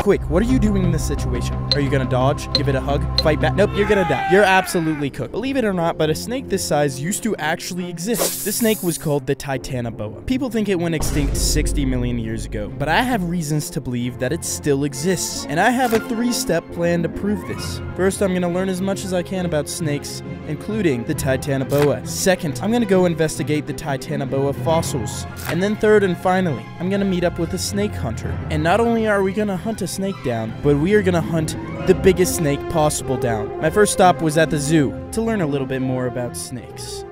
quick, what are you doing in this situation? Are you gonna dodge, give it a hug, fight back? Nope, you're gonna die. You're absolutely cooked. Believe it or not, but a snake this size used to actually exist. This snake was called the Titanoboa. People think it went extinct 60 million years ago, but I have reasons to believe that it still exists, and I have a three-step plan to prove this. First, I'm gonna learn as much as I can about snakes, including the Titanoboa. Second, I'm gonna go investigate the Titanoboa fossils. And then third and finally, I'm gonna meet up with a snake hunter. And not only are we gonna hunt a snake down, but we are gonna hunt the biggest snake possible down. My first stop was at the zoo to learn a little bit more about snakes.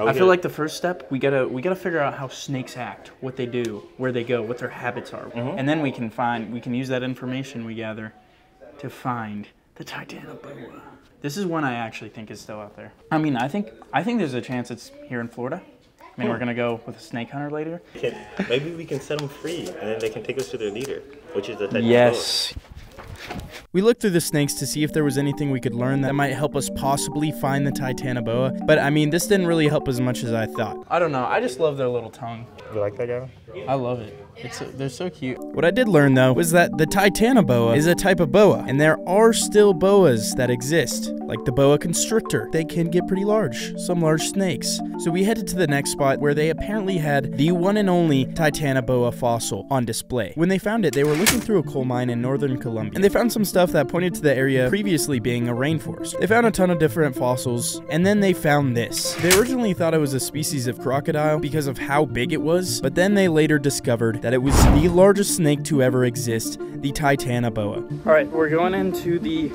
I feel like the first step we gotta we gotta figure out how snakes act, what they do, where they go, what their habits are, mm-hmm. and then we can find we can use that information we gather to find the Titanoboa. This is one I actually think is still out there. I mean, I think I think there's a chance it's here in Florida. I mean, we're gonna go with a snake hunter later. Can, maybe we can set them free, and then they can take us to their leader, which is the Titanoboa. Yes. We looked through the snakes to see if there was anything we could learn that might help us possibly find the Titanoboa, but I mean, this didn't really help as much as I thought. I don't know, I just love their little tongue. You like that guy? I love it. It's uh, they're so cute. What I did learn though was that the Titanoboa is a type of boa, and there are still boas that exist, like the boa constrictor. They can get pretty large, some large snakes. So we headed to the next spot where they apparently had the one and only Titanoboa fossil on display. When they found it, they were looking through a coal mine in northern Colombia, and they found some stuff that pointed to the area previously being a rainforest. They found a ton of different fossils, and then they found this. They originally thought it was a species of crocodile because of how big it was, but then they later discovered that it was the largest snake to ever exist, the Titanoboa. All right, we're going into the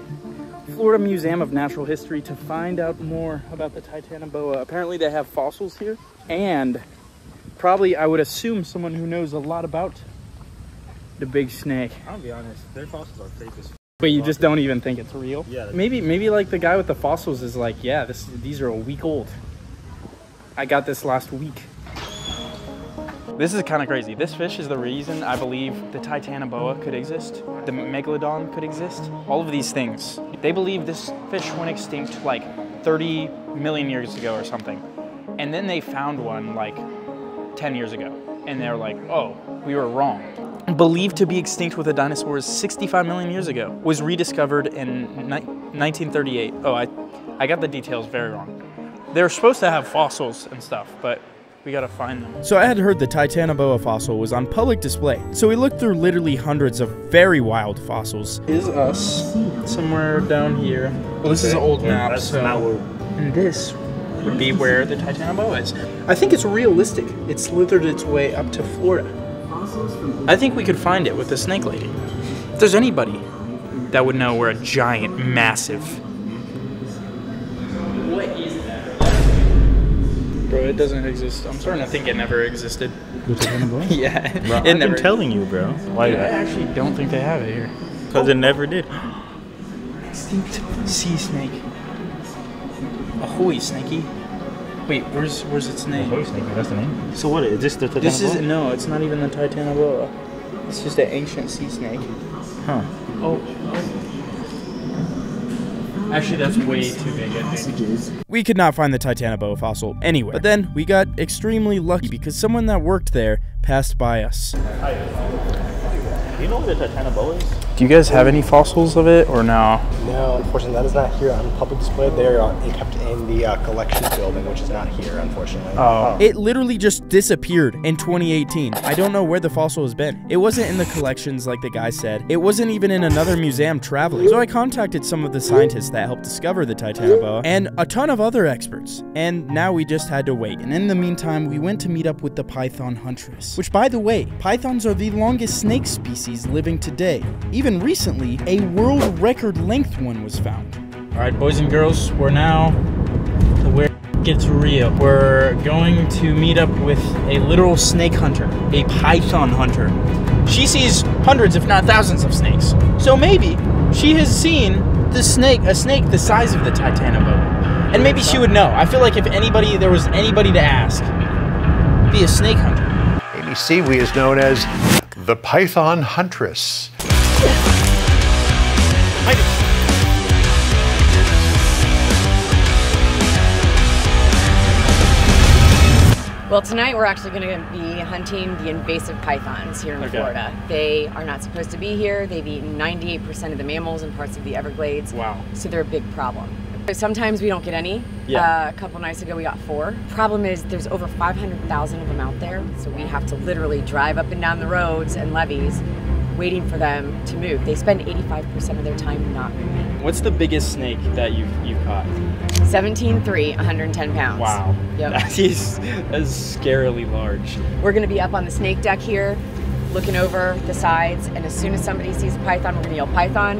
Florida Museum of Natural History to find out more about the Titanoboa. Apparently they have fossils here, and probably, I would assume, someone who knows a lot about the big snake. I'll be honest, their fossils are fake as But you just don't even think it's real? Yeah. Maybe maybe like the guy with the fossils is like, yeah, this these are a week old. I got this last week. This is kind of crazy. This fish is the reason I believe the Titanoboa could exist, the Megalodon could exist. All of these things. They believe this fish went extinct like 30 million years ago or something. And then they found one like 10 years ago. And they're like, oh, we were wrong. Believed to be extinct with the dinosaurs 65 million years ago. Was rediscovered in ni- 1938. Oh, I, I got the details very wrong. They're supposed to have fossils and stuff, but we gotta find them. So I had heard the Titanoboa fossil was on public display. So we looked through literally hundreds of very wild fossils. Is us somewhere down here. Well, this is an old map, so not and this would be where the Titanoboa is. I think it's realistic. It slithered its way up to Florida. I think we could find it with the snake lady. If there's anybody that would know where a giant, massive. What is that? Bro, it doesn't exist. I'm starting to think it never existed. yeah, Bro, it I've never. been telling you, bro. Why? I actually don't think they have it here. Because it never did. Extinct sea snake. Ahoy, snakey. Wait, where's where's its name? That's the name. So what is this? The This is Titanoboa? no, it's not even the Titanoboa. It's just an ancient sea snake. Huh. Oh. Actually, that's way too big, I think. We could not find the Titanoboa fossil anywhere. But then we got extremely lucky because someone that worked there passed by us. You know what the Titanoboa is? Do you guys have any fossils of it or no? No, unfortunately, that is not here on public display. They're uh, kept in the uh, collections building, which is not here, unfortunately. Oh. It literally just disappeared in 2018. I don't know where the fossil has been. It wasn't in the collections like the guy said. It wasn't even in another museum traveling. So I contacted some of the scientists that helped discover the Titanoboa and a ton of other experts. And now we just had to wait. And in the meantime, we went to meet up with the python huntress. Which by the way, pythons are the longest snake species living today. Even recently, a world record length one was found. All right, boys and girls, we're now where it gets real. We're going to meet up with a literal snake hunter, a python hunter. She sees hundreds, if not thousands, of snakes. So maybe she has seen the snake, a snake the size of the Titanoboa. And maybe she would know. I feel like if anybody, there was anybody to ask, be a snake hunter. Amy Siewe is known as the Python Huntress. Well, tonight we're actually going to be hunting the invasive pythons here in Okay. Florida. They are not supposed to be here. They've eaten 98% of the mammals in parts of the Everglades. Wow. So they're a big problem. Sometimes we don't get any. Yeah. Uh, a couple nights ago we got four. Problem is there's over 500,000 of them out there, so we have to literally drive up and down the roads and levees waiting for them to move. They spend 85% of their time not moving. What's the biggest snake that you've you've caught? 17.3, 110 pounds. Wow. Yep. That is that is scarily large. We're gonna be up on the snake deck here, looking over the sides, and as soon as somebody sees a python, we're gonna yell python,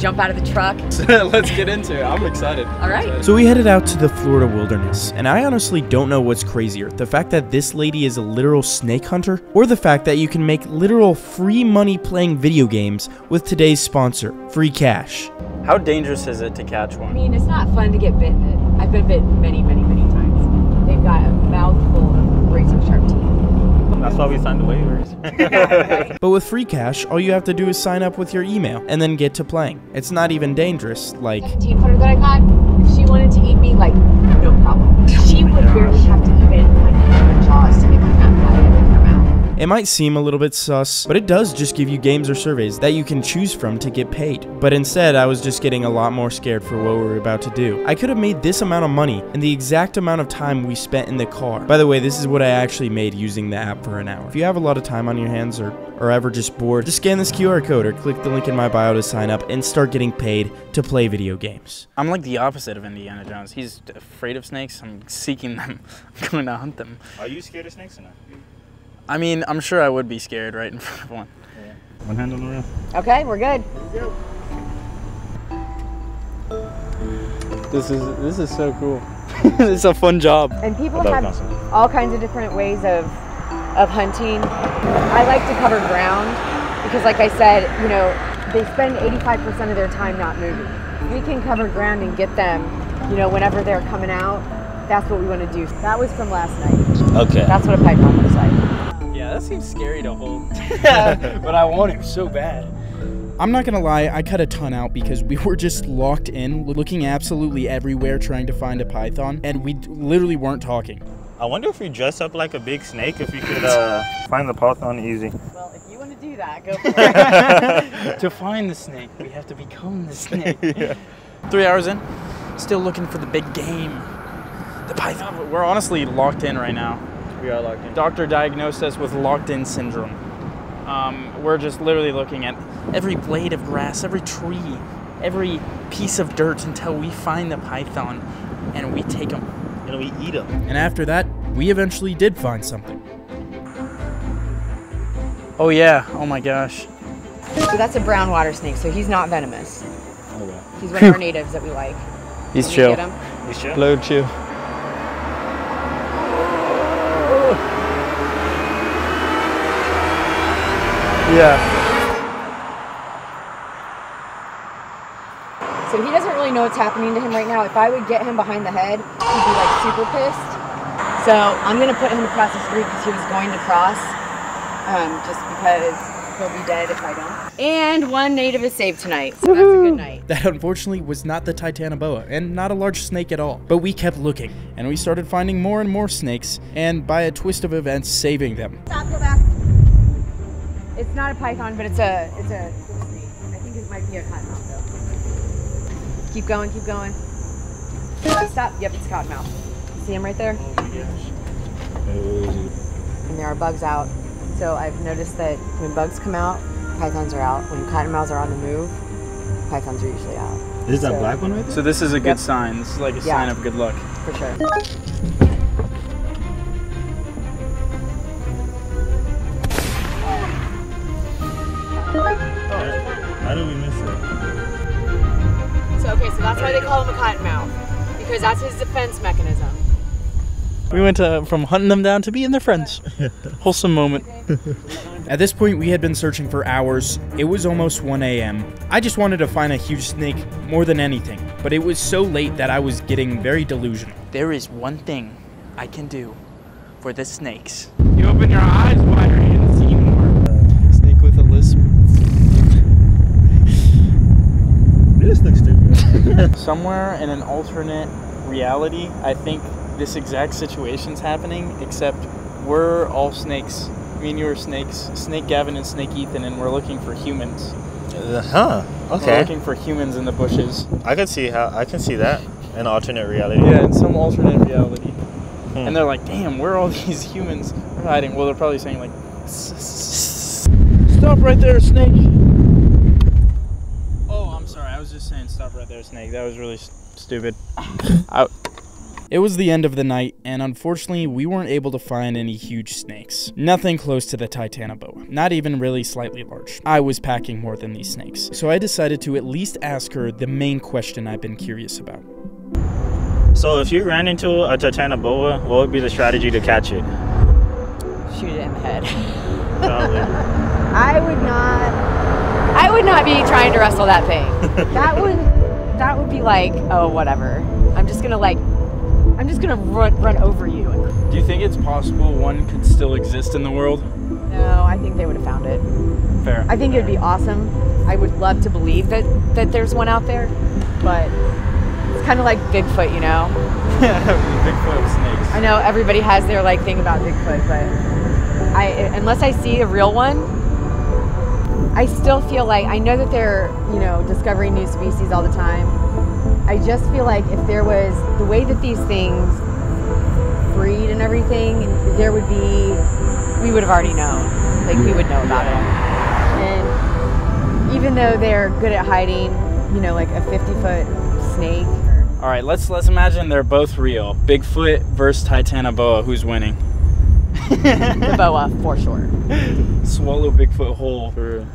jump out of the truck. Let's get into it. I'm excited. All right. So we headed out to the Florida wilderness, and I honestly don't know what's crazier the fact that this lady is a literal snake hunter, or the fact that you can make literal free money playing video games with today's sponsor, FreeCash. How dangerous is it to catch one? I mean, it's not fun to get bitten. I've been bitten many, many, many times. They've got a mouthful of razor sharp teeth. That's why we signed the waivers. But with FreeCash, all you have to do is sign up with your email and then get to playing. It's not even dangerous, like 17 footer that I got, if she wanted to eat me, like, no problem. She would barely have to even It might seem a little bit sus, but it does just give you games or surveys that you can choose from to get paid. But instead, I was just getting a lot more scared for what we were about to do. I could have made this amount of money in the exact amount of time we spent in the car. By the way, this is what I actually made using the app for an hour. If you have a lot of time on your hands or, or ever just bored, just scan this QR code or click the link in my bio to sign up and start getting paid to play video games. I'm like the opposite of Indiana Jones. He's afraid of snakes. I'm seeking them. I'm going to hunt them. Are you scared of snakes or not? I mean, I'm sure I would be scared right in front of one. One hand on the rail. Okay, we're good. This is this is so cool. it's a fun job. And people have awesome. all kinds of different ways of of hunting. I like to cover ground because, like I said, you know, they spend 85% of their time not moving. We can cover ground and get them, you know, whenever they're coming out. That's what we want to do. That was from last night. Okay. That's what a python looks like. Yeah, that seems scary to hold. but I want him so bad. I'm not gonna lie, I cut a ton out because we were just locked in, looking absolutely everywhere trying to find a python, and we literally weren't talking. I wonder if we dress up like a big snake, if we could uh, find the python easy. Well, if you want to do that, go for it. to find the snake, we have to become the snake. Three hours in, still looking for the big game. The python. We're honestly locked in right now. We are locked in. Doctor diagnosed us with locked in syndrome. Um, we're just literally looking at every blade of grass, every tree, every piece of dirt until we find the python and we take them. And we eat them. And after that, we eventually did find something. Oh, yeah. Oh my gosh. so that's a brown water snake, so he's not venomous. Okay. He's one of our natives that we like. He's Can we chill. get him? You sure? Load chill. Yeah. So he doesn't really know what's happening to him right now. If I would get him behind the head, he'd be like super pissed. So I'm gonna put him across the street because he was going to cross, um, just because he'll be dead if I don't. And one native is saved tonight, so that's a good night. That unfortunately was not the Titanoboa, and not a large snake at all. But we kept looking, and we started finding more and more snakes, and by a twist of events, saving them. Stop, go back. It's not a python, but it's a it's a snake. I think it might be a cottonmouth though. Keep going, keep going. Stop. Yep, it's cottonmouth. See him right there? Oh, yes. and there are bugs out. So I've noticed that when bugs come out, pythons are out. When cottonmouths are on the move, pythons are usually out. Is that So- black one right there? So this is a good Yep. sign. This is like a Yeah. sign of good luck. For sure. How did we miss it? So okay, so that's why they call him a cottonmouth. Because that's his defense mechanism. We went uh, from hunting them down to being their friends. Wholesome moment. At this point, we had been searching for hours. It was almost 1 a.m. I just wanted to find a huge snake more than anything, but it was so late that I was getting very delusional. There is one thing I can do for the snakes. You open your eyes wider, you can see more. Snake with a lisp. This looks stupid. Somewhere in an alternate reality, I think this exact situation's happening, except we're all snakes. Me and you are snakes. Snake Gavin and Snake Ethan, and we're looking for humans. Huh. Okay. We're looking for humans in the bushes. I can see how I can see that in alternate reality. Yeah, in some alternate reality. Hmm. And they're like, damn, where are all these humans hiding? Well, they're probably saying, like, stop right there, snake. I'm sorry. I was just saying, stop right there, snake. That was really s- stupid. I, It was the end of the night, and unfortunately, we weren't able to find any huge snakes. Nothing close to the Titanoboa, not even really slightly large. I was packing more than these snakes, so I decided to at least ask her the main question I've been curious about. So if you ran into a Titanoboa, what would be the strategy to catch it? Shoot it in the head. Probably. I would not. I would not be trying to wrestle that thing. that would. That would be like, oh, whatever. I'm just gonna like. I'm just gonna run run over you. do you think it's possible one could still exist in the world? No, I think they would have found it. Fair. I think it would be awesome. I would love to believe that that there's one out there, but it's kind of like Bigfoot, you know. Bigfoot of snakes. I know everybody has their like thing about Bigfoot, but I unless I see a real one, I still feel like I know that they're you know discovering new species all the time. I just feel like if there was the way that these things breed and everything, there would be we would have already known. Like we would know about it. And even though they're good at hiding, you know, like a 50 foot snake. All right, let's let's imagine they're both real. Bigfoot versus Titanoboa. Who's winning? The boa, for sure. Swallow Bigfoot whole for.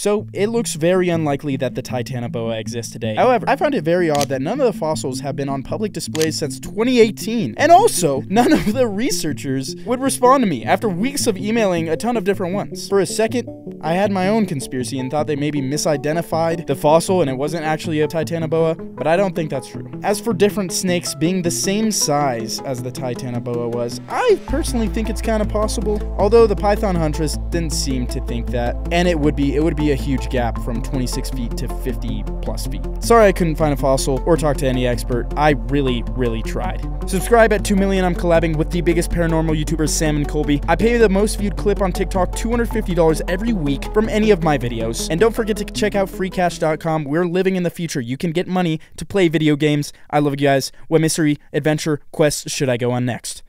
So, it looks very unlikely that the Titanoboa exists today. However, I find it very odd that none of the fossils have been on public displays since 2018. And also, none of the researchers would respond to me after weeks of emailing a ton of different ones. For a second, I had my own conspiracy and thought they maybe misidentified the fossil and it wasn't actually a Titanoboa, but I don't think that's true. As for different snakes being the same size as the Titanoboa was, I personally think it's kind of possible. Although the Python huntress didn't seem to think that, and it would be it would be a huge gap from 26 feet to 50 plus feet. Sorry I couldn't find a fossil or talk to any expert. I really, really tried. Subscribe at 2 million. I'm collabing with the biggest paranormal YouTubers, Sam and Colby. I pay the most viewed clip on TikTok $250 every week from any of my videos. And don't forget to check out freecash.com. We're living in the future. You can get money to play video games. I love you guys. What mystery, adventure, quest should I go on next?